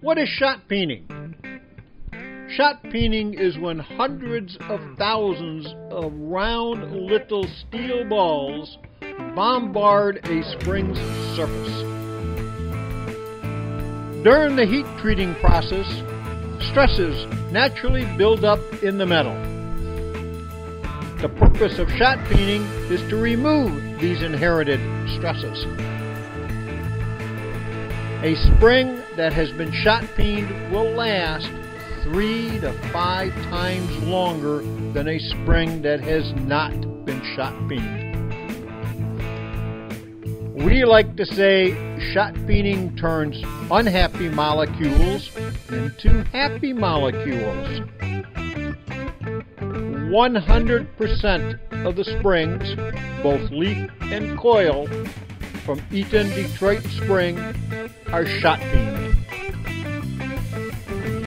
What is shot peening? Shot peening is when hundreds of thousands of round little steel balls bombard a spring's surface. During the heat treating process, stresses naturally build up in the metal. The purpose of shot peening is to remove these inherited stresses. A spring that has been shot peened will last three to five times longer than a spring that has not been shot peened. We like to say shot peening turns unhappy molecules into happy molecules. 100% of the springs, both leaf and coil, from Eaton Detroit Spring are shot peened.